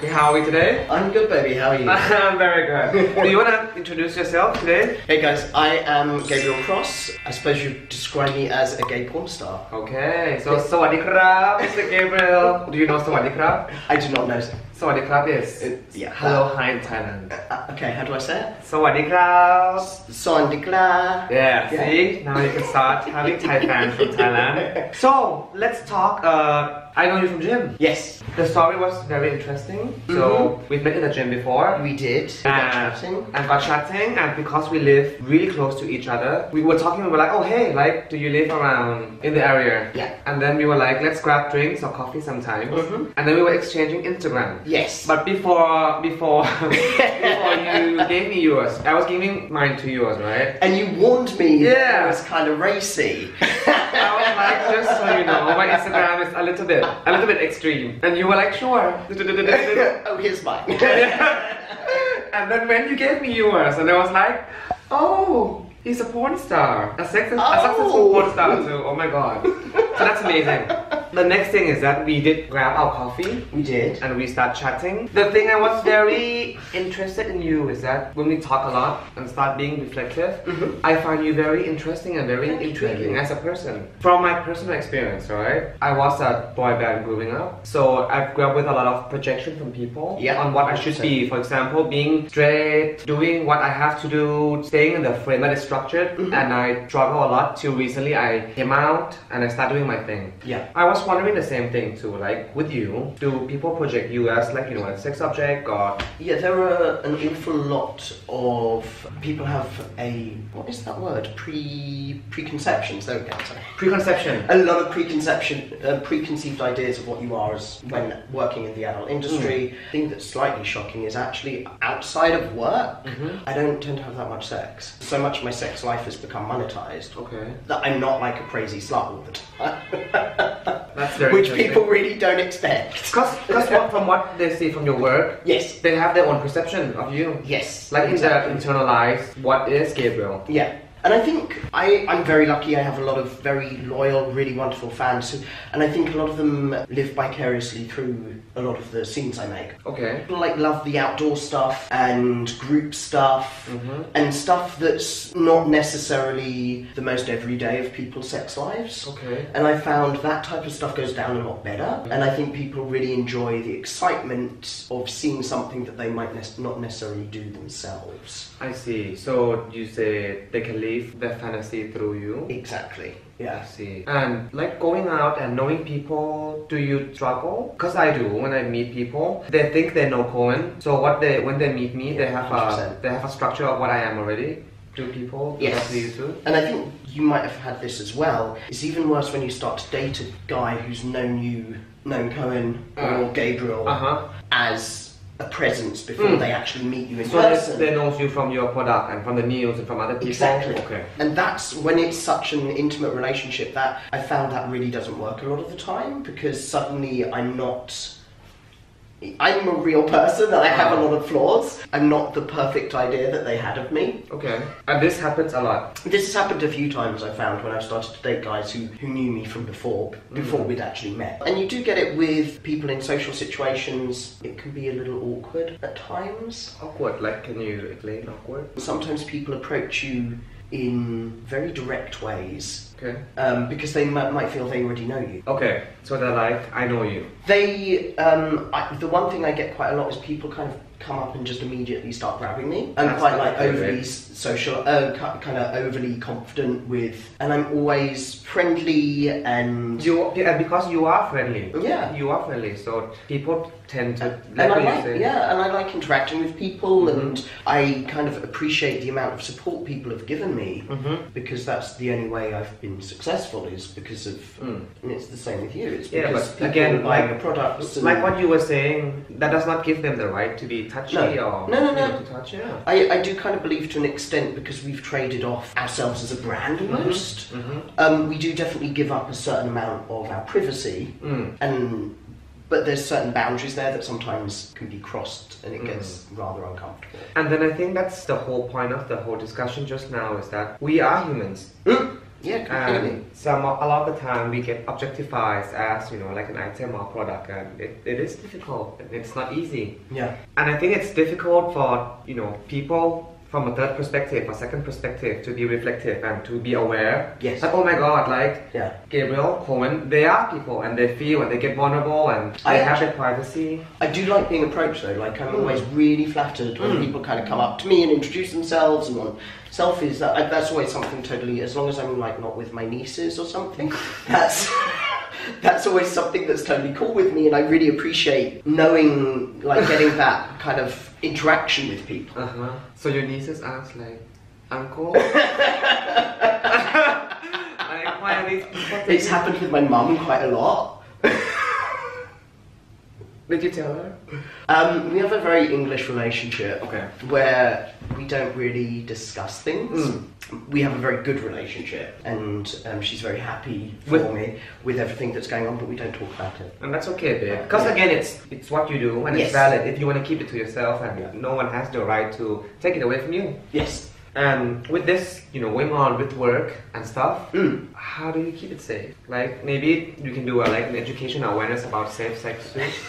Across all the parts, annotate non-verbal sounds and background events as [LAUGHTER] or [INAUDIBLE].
Okay, how are we today? I'm good, baby. How are you? [LAUGHS] I'm very good. Do you want to introduce yourself today? Hey guys, I am Gabriel Cross. I suppose you describe me as a gay porn star. Okay, so sawadee krab, Mr. Gabriel. Do you know sawadee krab? I do not know. Sawadee krab is it, yeah. hello, hi in Thailand. Uh, uh, okay, how do I say it? Sawadee krab. Sawadee krab. Yeah, see? Now you can start having Thai fans from Thailand. [LAUGHS] So, let's talk uh, I know you from gym. Yes, The story was very interesting. So, we've met in the gym before. we did. We got and, chatting. and got chatting and because we live really close to each other we were talking we were like oh hey like do you live around in the area Yeah. and then we were like let's grab drinks or coffee sometime Mhm. and then we were exchanging instagram Yes. but before before [LAUGHS] before you gave me yours i was giving mine to yours right and you warned me that it was kind of racy. [LAUGHS] I was like, just so you know, my Instagram is a little bit, a little bit extreme. And you were like, sure. [LAUGHS] oh, here's mine. [LAUGHS] and then when you gave me yours, and I was like, oh, he's a porn star, a, sex- a oh. successful Oh. porn star too. Oh my god, so that's amazing. The next thing is that we did grab our coffee we did. and we start chatting. The thing I was very interested in you is that when we talk a lot and start being reflective, Mhm. I find you very interesting and very Thank you. intriguing as a person. From my personal experience, right? I was a boy band growing up, so I grew up with a lot of projection from people Yeah, on what I should be. For example, being straight, doing what I have to do, staying in the frame that is structured, Mhm. and I struggle a lot till recently I came out and I started doing my thing. Yeah. I was wondering the same thing too, like with you, do people project you as like, you know, a sex object or Yeah, there are an awful lot of people have a what is that word? Pre preconceptions. There we go. Sorry. preconception? a lot of preconception, uh, preconceived ideas of what you are as when working in the adult industry. Hmm. thing that's slightly shocking is actually outside of work. Mhm. I don't tend to have that much sex. So much of my sex life has become monetized Okay. that I'm not like a crazy slut all the time, [LAUGHS] That's very which people really don't expect. Because from what they see from your work, Yes, they have their own perception of you. yes, Like exactly. in the internalize what is Gabriel. Yeah. And I think I, I'm very lucky. I have a lot of very loyal, really wonderful fans, and I think a lot of them live vicariously through a lot of the scenes I make. Okay. People like love the outdoor stuff and group stuff Mhm. and stuff that's not necessarily the most everyday of people's sex lives. Okay. And I found that type of stuff goes down a lot better. And I think people really enjoy the excitement of seeing something that they might ne- not necessarily do themselves. I see. So you say they can live their fantasy through you. Exactly. I Yeah. see. And like going out and knowing people, do you struggle? Because I do. When I meet people, they think they know Koen. So what they when they meet me, they have a 100%. they have a structure of what I am already. Do people? do Yes. you too? And I think you might have had this as well. It's even worse when you start to date a guy who's known you, known Koen or Uh. Gabriel Uh huh. as a presence before Mm. they actually meet you in So person. they, they know you from your product and from the news and from other people. Exactly. Okay. And that's when it's such an intimate relationship that I found that really doesn't work a lot of the time because suddenly I'm not. I'm a real person and I have a lot of flaws. I'm not the perfect idea that they had of me. Okay. And this happens a lot. This has happened a few times I found when I've started to date guys who, who knew me from before, before mm. we'd actually met. And you do get it with people in social situations. It can be a little awkward at times. Awkward. Like, can you explain awkward? Sometimes people approach you in very direct ways Okay. um, because they might, might feel they already know you. Okay. So they're like, I know you. They, um, I, the one thing I get quite a lot is people kind of come up and just immediately start grabbing me. I'm That's quite like overly social, uh, kind of overly confident with, and I'm always friendly and You and because you are friendly. Yeah. You are friendly, so people tend to and like I like, yeah, and I like interacting with people, Mhm. and I kind of appreciate the amount of support people have given me Mm-hmm. because that's the only way I've been successful is because of, Mm. and it's the same with you. It's Yeah, because but people again, buying like- products. Like what you were saying, that does not give them the right to be touchy No. or No, no, you know, no. to touch. Yeah. I, I do kind of believe to an extent because we've traded off ourselves as a brand almost. Mm-hmm. Um, we do definitely give up a certain amount of our privacy, Mm. and but there's certain boundaries there that sometimes can be crossed, and it Mm. gets rather uncomfortable. And then I think that's the whole point of the whole discussion just now is that we are humans. Mm. Yeah, um, completely. And some a lot of the time we get objectified as you know like an item or product, and it, it is difficult. It's not easy. yeah. And I think it's difficult for you know people from a third perspective or second perspective to be reflective and to be aware. Yes. That oh my God, like Yeah. Gabriel Koen, they are people and they feel and they get vulnerable and I have actu- their privacy. I do like being approached though. Like I'm Mm. always really flattered when Mm. people kind of come up to me and introduce themselves and want selfies. That, I, that's always something totally. As long as I'm like not with my nieces or something, [LAUGHS] that's that's always something that's totally cool with me. And I really appreciate knowing, like, getting that kind of interaction with people. Uh huh. So your nieces ask like, Uncle. [LAUGHS] [LAUGHS] like why are these people? It's happened with my mum quite a lot. Did you tell her? Um, we have a very English relationship Okay. where we don't really discuss things. Mm. We have a very good relationship, and um, she's very happy for With- me with everything that's going on, but we don't talk about it. And that's okay, babe. Because Yeah. again, it's it's what you do and Yes. it's valid. If you want to keep it to yourself, and Yeah. no one has the right to take it away from you. Yes. And with this, you know, going on with work and stuff, Mm. how do you keep it safe? Like maybe you can do a, like an education awareness about safe sex too. [LAUGHS]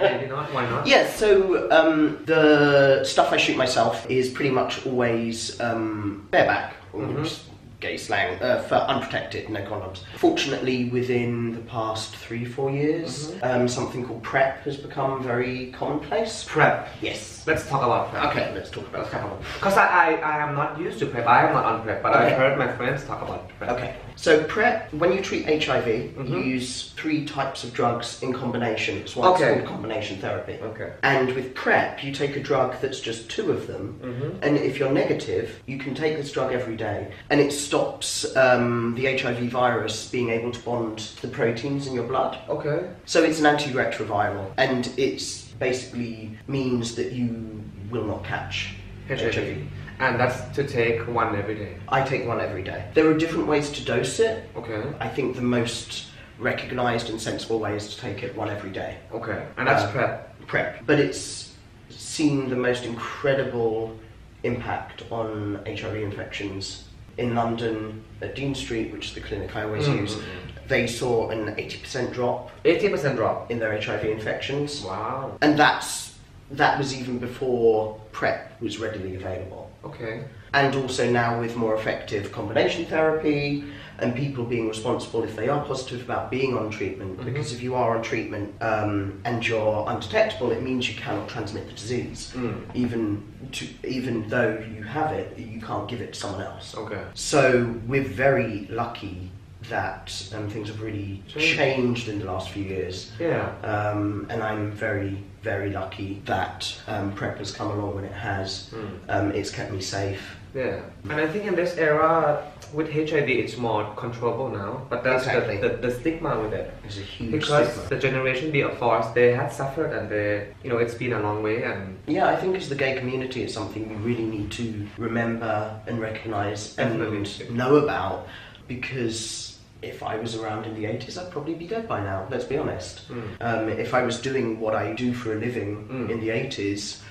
maybe not. Why not? Yeah, so um, the stuff I shoot myself is pretty much always um, bareback, Mhm. just gay slang, uh, for unprotected, no condoms. Fortunately, within the past three, four years, Mhm. um, something called PrEP has become very commonplace. Prep. Yes. Let's talk about prep. Okay, let's talk about that. Because I, I, I am not used to prep. I am not on prep, but Okay. I've heard my friends talk about prep. Okay, so PrEP, when you treat HIV, you Mhm. use three types of drugs in combination. It's what's Okay. called combination therapy. Okay. And with PrEP, you take a drug that's just two of them, Mhm. and if you're negative, you can take this drug every day, and it stops um, the HIV virus being able to bond to the proteins in your blood. Okay. So it's an antiretroviral, and it basically means that you will not catch HIV. And that's to take one every day. I take one every day. There are different ways to dose it. Okay. I think the most recognized and sensible way is to take it one every day. Okay. And that's Uh, prep. PrEP. But it's seen the most incredible impact on HIV infections. In London, at Dean Street, which is the clinic I always Mm, use, mm, mm. they saw an 80% drop 80% drop. in their HIV infections. Wow. And that's that was even before PrEP was readily available. Okay. and also now with more effective combination therapy and people being responsible if they are positive about being on treatment Mhm. because if you are on treatment um, and you're undetectable it means you cannot transmit the disease Mm. even to even though you have it you can't give it to someone else Okay. so we're very lucky that um, things have really Changed. changed in the last few years Yeah. um, and I'm very, very lucky that um, PrEP has come along when it has. Mm. Um, it's kept me safe. Yeah. And I think in this era, with HIV, it's more controllable now. But that's Exactly. the, the, the stigma with it. There's a huge Because stigma. the generation before us, they had suffered and they, you know, it's been a long way and Yeah, I think as the gay community, it's something we really need to remember and recognise and Definitely. know about because if I was around in the 80s, I'd probably be dead by now, let's be honest. Mm. Um, if I was doing what I do for a living Mm. in the 80s,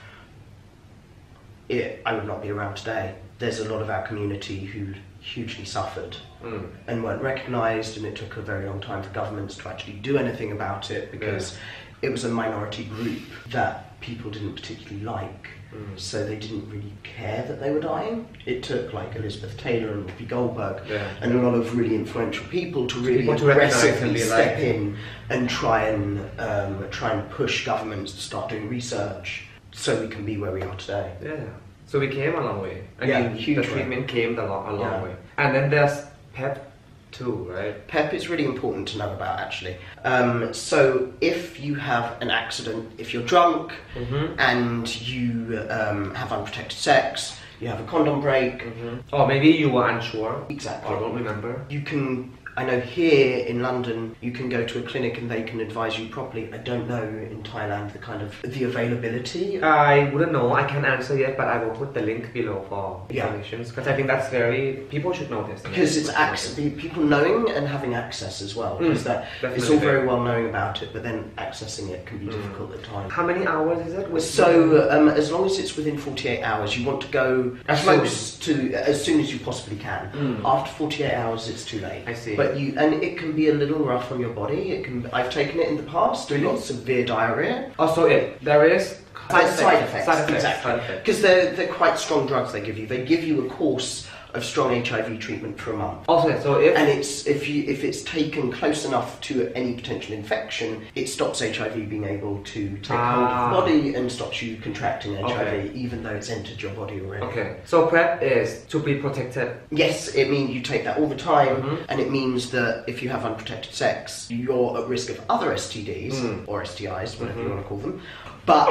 it, I would not be around today. There's a lot of our community who hugely suffered Mm. and weren't recognised, and it took a very long time for governments to actually do anything about it because it was a minority group that people didn't particularly like. Mm. So they didn't really care that they were dying. It took like Elizabeth Taylor and Whoopi Goldberg Yeah. and a lot of really influential people to really People aggressively be step like- in and try and um, try and push governments to start doing research so we can be where we are today. Yeah. So we came a long way. I Yeah, mean, the way. treatment came a long, a long Yeah. way. And then there's PEP too, right? PEP is really important to know about actually. Um, so if you have an accident, if you're drunk Mm-hmm. and you um, have unprotected sex, you have a condom break, Mm-hmm. Or maybe you were unsure exactly. or don't remember. You can I know here in London you can go to a clinic and they can advise you properly. I don't know in Thailand the kind of the availability. I wouldn't know. I can't answer yet, but I will put the link below for Yeah. information because I think that's very people should know this. Because it's ac- the people knowing and having access as well. Because Mm, that it's all very well knowing about it, but then accessing it can be Mm. difficult at times. How many hours is it? So, um, as long as it's within 48 hours, you want to go As close to as soon as you possibly can. Mm. After 48 hours, it's too late. I see. But you and it can be a little rough on your body. It can. I've taken it in the past. Really? Got severe diarrhea. Oh, also it there is Side, side effects. Side effects. Exactly. Because they're they're quite strong drugs they give you. They give you a course of strong HIV treatment for a month. Also, so if And it's if you if it's taken close enough to any potential infection, it stops HIV being able to take hold of Ah. the body and stops you contracting HIV, Okay. even though it's entered your body already. okay, so PrEP is to be protected. Yes, it means you take that all the time, Mhm. and it means that if you have unprotected sex, you're at risk of other STDs Mm. or STIs, whatever Mhm. you want to call them. But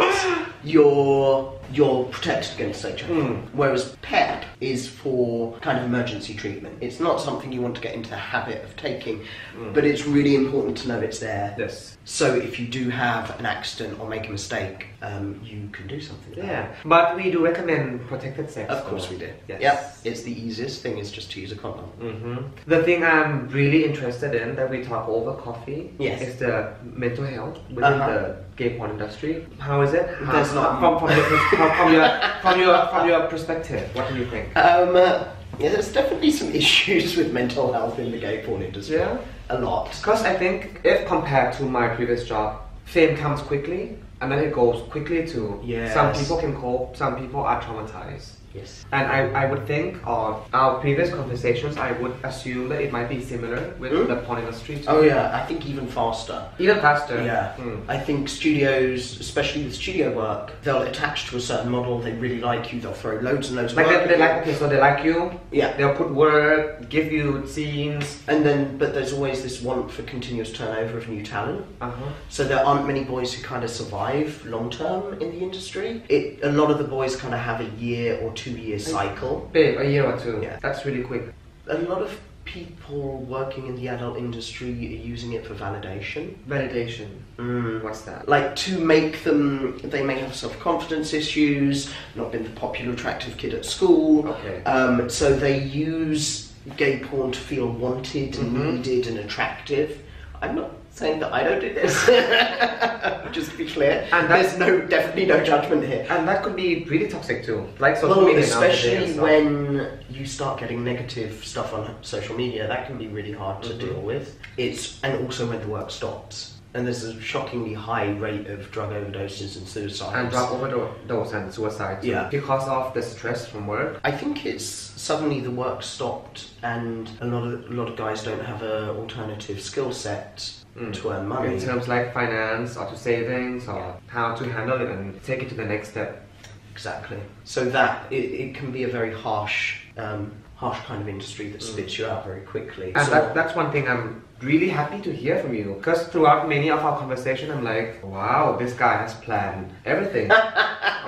you're you're protected against HIV. Mm. Whereas PEP is for kind of emergency treatment. It's not something you want to get into the habit of taking, Mm. but it's really important to know it's there. Yes. So if you do have an accident or make a mistake, um, you can do something. Yeah, it. but we do recommend protected sex. Of course we do. Yes. Yep. It's the easiest thing is just to use a condom. hmm The thing I'm really interested in that we talk over coffee Yes. is the mental health within Uh-huh. the gay porn industry. How is it? How, There's not- from, from, your, from, from your from your from [LAUGHS] your perspective. What do you think? Um, uh, yeah, there's definitely some [LAUGHS] issues with mental health in the gay porn industry. Yeah. A lot. Because I think if compared to my previous job, fame comes quickly and then it goes quickly too. Yeah. some people can cope, some people are traumatized. Yes. And I, I would think of our previous conversations, I would assume that it might be similar with Mm. the porn industry too. Oh yeah, I think even faster. Even faster. Yeah. Mm. I think studios, especially with studio work, they'll attach to a certain model, they really like you, they'll throw loads and loads Like of work they, they at like you. okay, so they like you. Yeah. They'll put work, give you scenes. And then, but there's always this want for continuous turnover of new talent. Uh huh. So there aren't many boys who kind of survive long term in the industry. It, a lot of the boys kind of have a year or two year cycle. A year or two. Yeah. That's really quick. A lot of people working in the adult industry are using it for validation. Validation. Mm. What's that? Like to make them, they may have self confidence issues, not been the popular attractive kid at school. Okay. Um, so they use gay porn to feel wanted and Mhm. needed and attractive. I'm not saying that I don't do this, [LAUGHS] just to be clear. And there's no definitely no judgment here. And that could be really toxic too. Like social Well, media especially when you start getting negative stuff on social media, that can be really hard to Mhm. deal with. It's and also when the work stops, and there's a shockingly high rate of drug overdoses and suicides. and drug overdose and suicide too, Yeah. because of the stress from work. I think it's suddenly the work stopped, and a lot of a lot of guys don't have an alternative skill set Mm. to earn money. In terms like finance or to savings or how to handle it and take it to the next step. Exactly. So that it, it can be a very harsh, um, harsh kind of industry that Mm. spits you out very quickly. And So- that, that's one thing I'm really happy to hear from you. Because throughout many of our conversation, I'm like, wow, this guy has planned everything. [LAUGHS]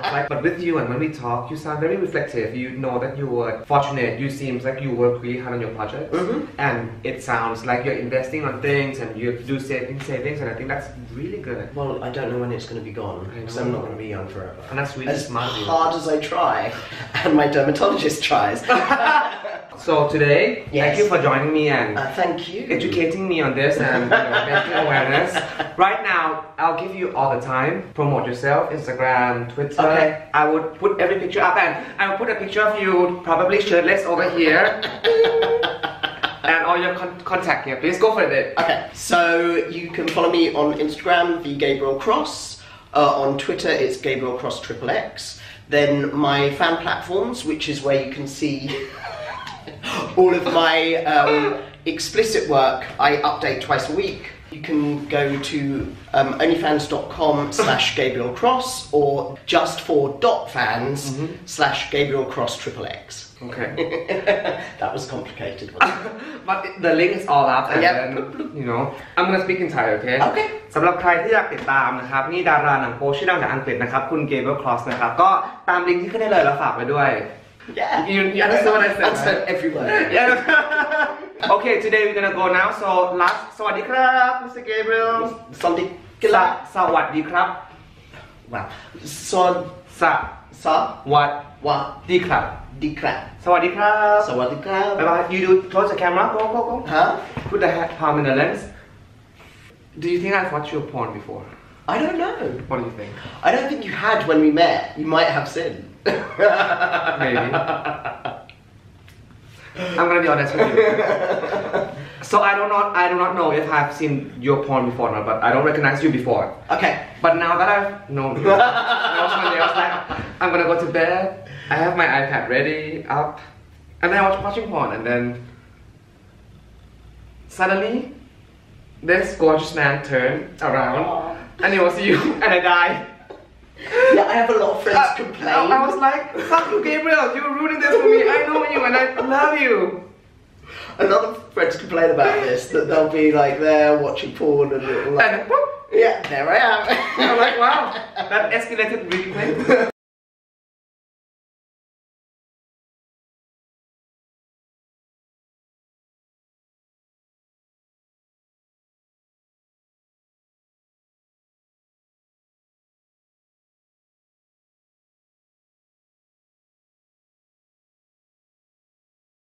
Like, but with you and when we talk, you sound very reflective. You know that you were fortunate. You seems like you work really hard on your projects. Mhm. And it sounds like you're investing on things and you do saving savings and I think that's really good. Well, I don't know when it's going to be gone because. I'm not going to be young forever. And that's really as smart you. hard as I try, and my dermatologist tries. [LAUGHS] So today, Yes. thank you for joining me and uh, thank you. educating me on this and you know, [LAUGHS] making awareness. Right now, I'll give you all the time. Promote yourself, Instagram, Twitter. Okay. I would put every picture up and I will put a picture of you probably shirtless over here. [LAUGHS] and all your con- contact here. Please go for it. Okay, so you can follow me on Instagram, the Gabriel Cross. Uh, on Twitter, it's Gabriel Cross Triple X. Then my fan platforms, which is where you can see [LAUGHS] all of my um, explicit work. I update twice a week. You can go to um, onlyfans.com slash [LAUGHS] Gabriel Cross or justfor.fans Mhm. slash Gabriel Cross Triple X. Okay. [LAUGHS] that was complicated, wasn't it? But the link is all up and Yep. then, you know, I'm gonna speak in Thai, okay? Okay. สำหรับใครที่อยากติดตามนะครับ นี่ดาราหนังโป๊ชื่อดังจากอังกฤษนะครับ คุณเกเบ l ครอสนะครับ ก็ตามลิงก์ที่ขึ้นได้เลยแล้วฝากไว้ด้วย Yeah. You, you understand what I said? Understand every word. right? Yeah. [LAUGHS] okay, today we're gonna go now. So last สวัสดีครับ Mr. Gabriel Sunday สะสวัสดีครับ Wow. Son สะ sa วัส wa ดีครับ dikra. สวัสดีครับ Sawadika. Bye bye. You do close the camera. Go go go. Huh? Put the ha- palm in the lens. Do you think I've watched your porn before? I don't know. What do you think? I don't think you had when we met. You might have seen. Maybe. [LAUGHS] I'm gonna be honest with you. So I do not I do not know if I've seen your porn before or not, but I don't recognize you before. Okay. But now that I've known you, I was I was like, I'm gonna go to bed. I have my iPad ready up, and then I was watching porn, and then suddenly this gorgeous man turned around, and it was you, [LAUGHS] and I died. Yeah, I have a lot of friends Uh, complain. I, I was like, fuck you, Gabriel, you're ruining this for me. I know you, and I love you. a lot of friends complain about this that they'll be like there watching porn and it'll like, And yeah, there I am. I'm like, wow, that [LAUGHS] escalated really quick.